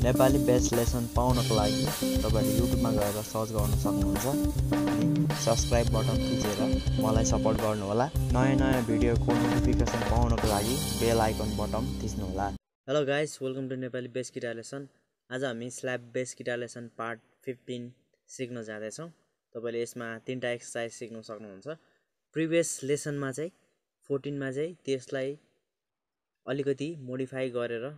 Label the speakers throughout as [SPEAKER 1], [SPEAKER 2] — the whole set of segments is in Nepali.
[SPEAKER 1] नेपाली बेस्ट लेसन पाउनको लागि तपाईँले युट्युबमा गएर सर्च गर्न सक्नुहुन्छ। अनि सब्सक्राइब बटन थिचेर मलाई सपोर्ट गर्नुहोला। नयाँ नयाँ भिडियोको नोटिफिकेसन पाउनको लागि bell icon button थिच्नुहोला।
[SPEAKER 2] Hello guys welcome to Nepali bass guitar lesson आज हामी slap bass guitar lesson part fifteen सिक्न जाँदैछौँ। तपाईँले यसमा तिनवटा एक्सर्साइज सिक्न सक्नुहुन्छ। प्रिभियस लेसनमा चाहिँ फोर्टिनमा चाहिँ त्यसलाई अलिकति मोडिफाई गरेर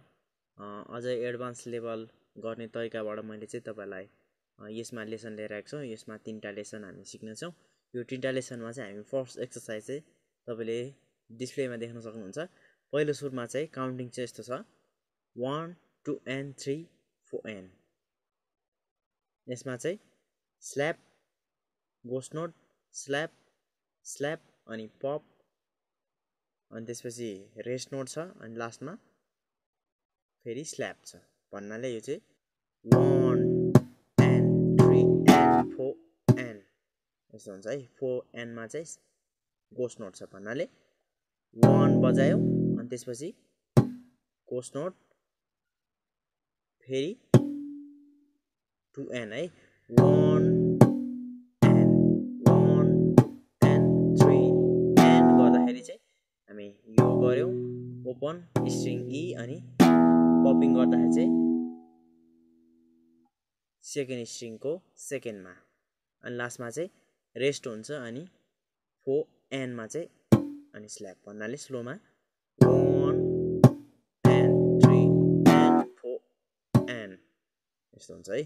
[SPEAKER 2] अझै एडभान्स लेभल गर्ने तरिकाबाट मैले चाहिँ तपाईँलाई यसमा लेसन लिएर आएको छौँ। यसमा तिनवटा लेसन हामी सिक्नेछौँ यो तिनवटा लेसनमा चाहिँ हामी फर्स्ट एक्सर्साइज चाहिँ तपाईँले डिस्प्लेमा देख्न सक्नुहुन्छ। पहिलो सुरुमा चाहिँ काउन्टिङ चाहिँ यस्तो छ। One two and three four and यसमा चाहिँ slap ghost note slap slap अनि पप अनि त्यसपछि रेस्ट नोट छ अनि लास्टमा फेरि स्ल्याप छ। भन्नाले यो चाहिँ one and three and four and यस्तो हुन्छ है। फोर एनमा चाहिँ गोस्ट नोट छ भन्नाले वान बजायो अनि त्यसपछि गोस्ट नोट फेरि टु एन है। One and one and three and गर्दाखेरि चाहिँ हामी यो गऱ्यौँ। ओपन स्ट्रिङ ई अनि पपिङ गर्दाखेरि चाहिँ सेकेन्ड स्ट्रिङको सेकेन्डमा अनि लास्टमा चाहिँ रेस्ट हुन्छ अनि फो एनमा चाहिँ अनि स्ल्याप भन्नाले स्लोमा one and three and four and यस्तो हुन्छ है।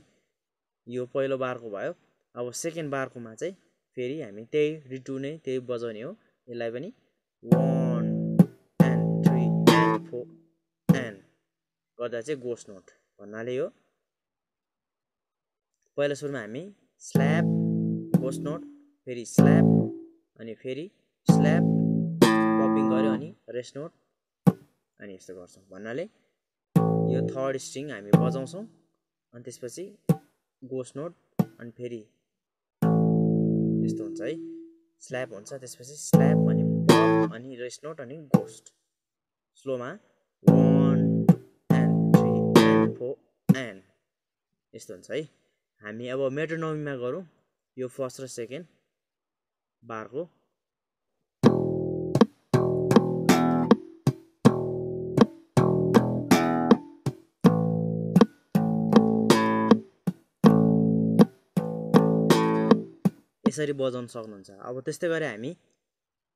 [SPEAKER 2] यो पहिलो बारको भयो। अब सेकेन्ड बारकोमा चाहिँ फेरि हामी त्यही रिटु नै त्यही बजाउने हो। यसलाई पनि वान गर्दा चाहिँ गोस नोट भन्नाले यो पहिला सुरुमा हामी स्ल्याब गोस नोट फेरि स्ल्याब अनि फेरि स्ल्याब पपिङ गऱ्यो अनि रेस्ट नोट अनि यस्तो गर्छौँ भन्नाले यो थर्ड स्ट्रिङ हामी बजाउँछौँ अनि त्यसपछि गोस नोट अनि फेरि यस्तो हुन्छ है। स्ल्याब हुन्छ त्यसपछि स्ल्याब अनि अनि रेस्ट नोट अनि गोस्ट स्लोमा वान फोर एन्ड यस्तो हुन्छ है। हामी अब मेट्रोनोमीमा गरौँ। यो फर्स्ट र सेकेन्ड। बारको। यसरी बजाउन सक्नुहुन्छ। अब त्यस्तै गरी हामी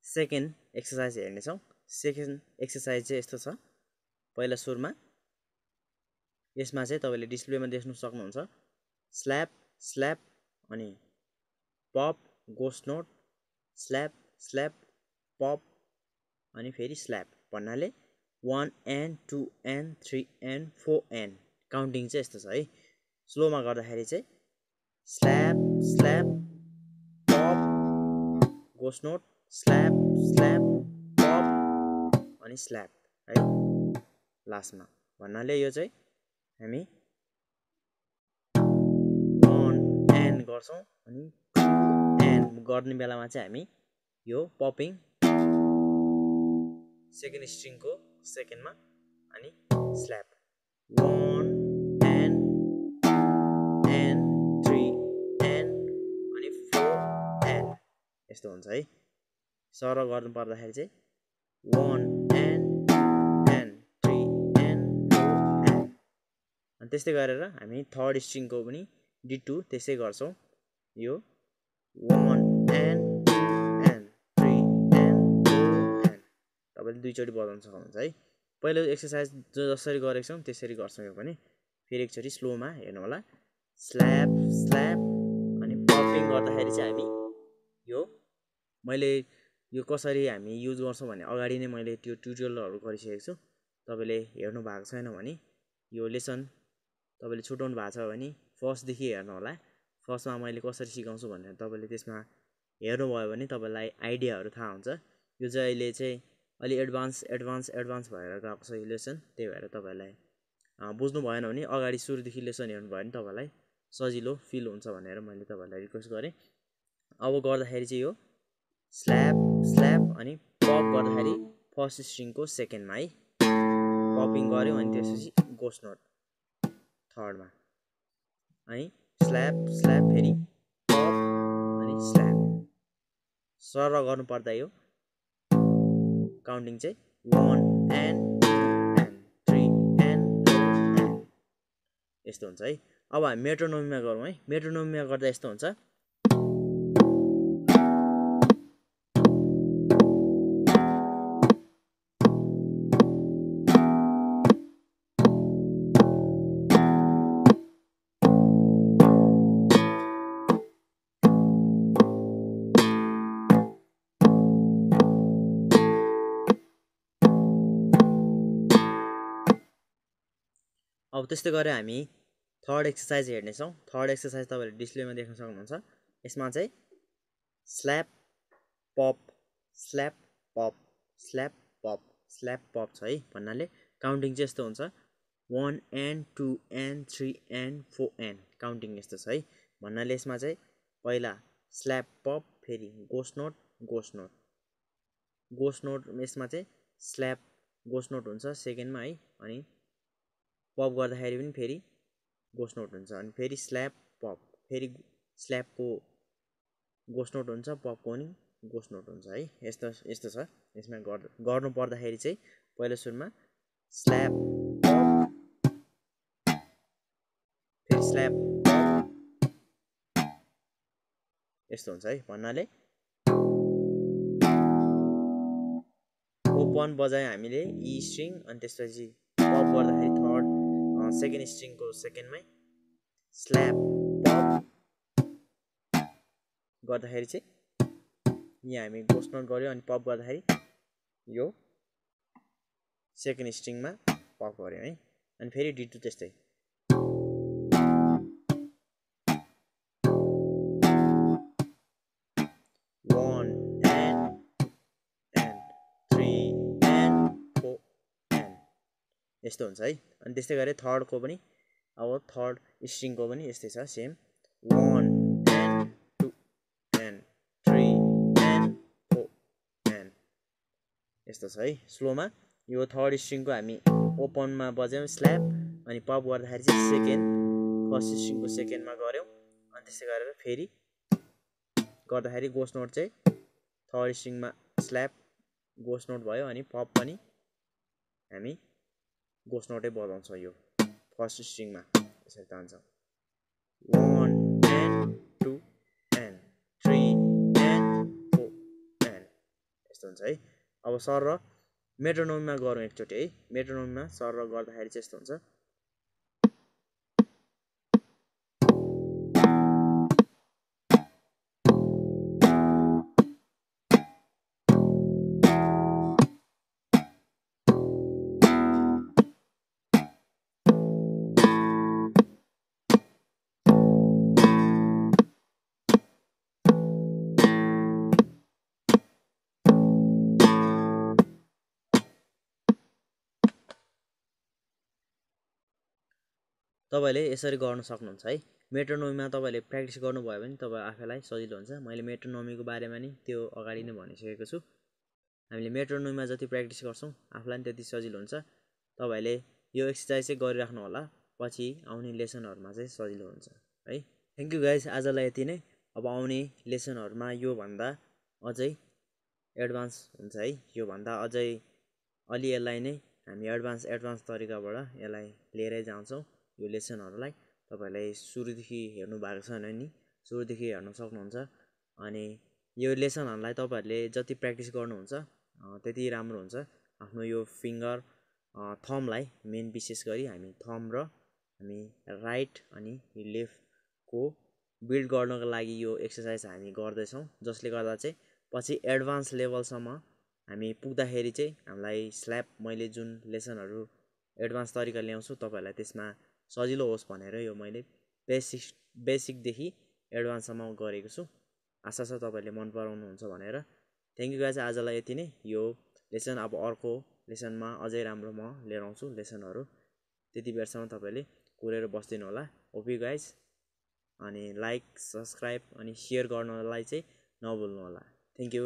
[SPEAKER 2] सेकेन्ड एक्सर्साइज हेर्नेछौँ। सेकेन्ड एक्सर्साइज चाहिँ यस्तो छ। पहिला सुरुमा। यसमा चाहिँ तपाईँले डिस्प्लेमा देख्नु सक्नुहुन्छ। स्ल्याप स्ल्याप अनि pop ghost note slap slap pop अनि फेरि स्ल्याप भन्नाले one and two and three and four and counting चाहिँ यस्तो छ है। स्लोमा गर्दाखेरि चाहिँ slap slap pop ghost note slap slap pop अनि स्ल्याप है। लास्टमा भन्नाले यो चाहिँ हामी एन गर्छौँ अनि एन गर्ने बेलामा चाहिँ हामी यो पपिङ सेकेन्ड स्ट्रिङको सेकेन्डमा अनि slap one and and three and अनि फोर एन यस्तो हुन्छ है। सर गर्नु पर्दाखेरि चाहिँ वान त्यस्तै गरेर हामी थर्ड स्ट्रिङको पनि डी टू त्यसै गर्छौँ। यो one and and three and and तपाईँले दुईचोटि बजाउन सक्नुहुन्छ है। पहिलो एक्सर्साइज जो जसरी गरेको छौँ त्यसरी गर्छौँ यो पनि। फेरि एकचोटि स्लोमा हेर्नु होला। स्ल्याप स्ल्याप अनि पपिङ गर्दाखेरि चाहिँ हामी यो मैले यो कसरी हामी युज गर्छौँ भने अगाडि नै मैले त्यो ट्युटोरियलहरू गरिसकेको छु। तपाईँले हेर्नु भएको छैन भने यो लेसन तपाईँले छुट्याउनु भएको छ भने फर्स्टदेखि हेर्नु होला। फर्स्टमा मैले कसरी सिकाउँछु भनेर तपाईँले त्यसमा हेर्नुभयो भने तपाईँलाई आइडियाहरू थाहा हुन्छ। यो चाहिँ अहिले चाहिँ अलि एडभान्स एडभान्स एडभान्स भएर गएको छ यो लेसन। त्यही भएर तपाईँलाई बुझ्नु भएन भने अगाडि सुरुदेखि लेसन हेर्नुभयो भने तपाईँलाई सजिलो फिल हुन्छ भनेर मैले तपाईँलाई रिक्वेस्ट गरेँ। अब गर्दाखेरि चाहिँ यो स्ल्याब स्ल्याब अनि पप गर्दाखेरि फर्स्ट स्ट्रिङको सेकेन्डमा है। पपिङ गऱ्यो अनि त्यसपछि गोस्ट नोट। थर्डमा अनि स्ल्याप स्ल्याप फेरि अनि स्ल्याप सर गर्नुपर्दा यो काउन्टिङ चाहिँ one and and three and and यस्तो हुन्छ है अब हामी मेट्रोनोमीमा गरौँ है मेट्रोनोमीमा गर्दा यस्तो हुन्छ अब त्यस्तै गरेर हामी थर्ड एक्सर्साइज हेर्नेछौँ. थर्ड एक्सर्साइज तपाईँहरूले डिस्प्लेमा देख्न सक्नुहुन्छ। यसमा चाहिँ slap pop slap pop slap pop slap pop छ है भन्नाले काउन्टिङ चाहिँ यस्तो हुन्छ। One and two and three and four and counting यस्तो छ है भन्नाले यसमा चाहिँ पहिला स्ल्याप पप फेरि गोस नोट गोस नोट गोस नोट यसमा चाहिँ स्ल्याप गोस नोट हुन्छ सेकेन्डमा है अनि पप गर्दाखेरि पनि फेरि गोस नोट हुन्छ अनि फेरि स्ल्याप पप फेरि स्ल्यापको गोस नोट हुन्छ पपको पनि गोस नोट हुन्छ है। यस्तो यस्तो छ। यसमा गर् गर्नु पर्दाखेरि चाहिँ पहिलो सुरुमा स्ल्याप फेरि स्ल्याप यस्तो हुन्छ है भन्नाले ओपन बजायो हामीले ई स्ट्रिङ अनि त्यसपछि सेकेन्ड स्ट्रिङको सेकेन्डमै स्ल्याप गर्दाखेरि चाहिँ यहाँ हामी गोस्ट नोट गऱ्यो अनि पप गर्दाखेरि यो सेकेन्ड स्ट्रिङमा पप गऱ्यो है। अनि फेरि डी टू त्यस्तै। वान यस्तो हुन्छ है। अनि त्यस्तै गरेँ थर्डको पनि अब थर्ड स्ट्रिङको पनि यस्तै छ same one and two and three and four and यस्तो छ है स्लोमा यो थर्ड स्ट्रिङको हामी ओपनमा बजायौँ स्ल्याप अनि पप गर्दाखेरि चाहिँ सेकेन्ड फर्स्ट स्ट्रिङको सेकेन्डमा गऱ्यौँ। अनि त्यस्तै गरेर फेरि गर्दाखेरि गोस नोट चाहिँ थर्ड स्ट्रिङमा स्ल्याप गोस नोट भयो। अनि पप पनि हामी गोस नोटै बजाउँछ यो फर्स्ट स्ट्रिङमा यसरी तान्छ। One and two and three and four and यस्तो हुन्छ है। अब सर र मेट्रोनोममा गरौँ एकचोटि है। मेट्रोनोममा सर र गर्दाखेरि चाहिँ यस्तो हुन्छ। तपाईँले यसरी गर्न सक्नुहुन्छ है? मेट्रोनोमीमा तपाईँले प्र्याक्टिस गर्नुभयो भने तपाईँ आफैलाई सजिलो हुन्छ। मैले मेट्रोनोमीको बारेमा नि त्यो अगाडि नै भनिसकेको छु। हामीले मेट्रोनोमीमा जति प्र्याक्टिस गर्छौँ आफूलाई पनि त्यति सजिलो हुन्छ। तपाईँहरूले यो एक्सर्साइज चाहिँ गरिराख्नु होला पछि आउने लेसनहरूमा चाहिँ सजिलो हुन्छ है? थ्याङ्क यू गाइज आजलाई यति नै। अब आउने लेसनहरूमा योभन्दा अझै एडभान्स हुन्छ है? योभन्दा अझै अलि यसलाई नै हामी एडभान्स एडभान्स तरिकाबाट यसलाई लिएरै जान्छौँ। यो लेसनहरूलाई तपाईँहरूलाई सुरुदेखि हेर्नु भएको छैन नि सुरुदेखि हेर्न सक्नुहुन्छ। अनि यो लेसनहरूलाई तपाईँहरूले जति प्र्याक्टिस गर्नुहुन्छ त्यति राम्रो हुन्छ। आफ्नो यो फिङ्गर थमलाई मेन विशेष गरी हामी थम र हामी राइट अनि लेफ्टको बिल्ड गर्नको लागि यो एक्सर्साइज हामी गर्दैछौँ। जसले गर्दा चाहिँ पछि एडभान्स लेभलसम्म हामी पुग्दाखेरि चाहिँ हामीलाई स्ल्याब मैले जुन लेसनहरू एडभान्स तरिका ल्याउँछु तपाईँहरूलाई त्यसमा सजिलो होस् भनेर यो मैले बेसिक बेसिकदेखि एडभान्ससम्म गरेको छु। आशा छ तपाईँहरूले मन पराउनुहुन्छ भनेर। थ्याङ्क यू गाइज आजलाई यति नै। यो लेसन अब अर्को लेसनमा अझै राम्रो म लिएर आउँछु लेसनहरू। त्यति बेरसम्म तपाईँले कुरेर बस्दिनु होला। यु गाइज अनि लाइक सब्सक्राइब अनि सेयर गर्नलाई चाहिँ नभुल्नु होला। Thank you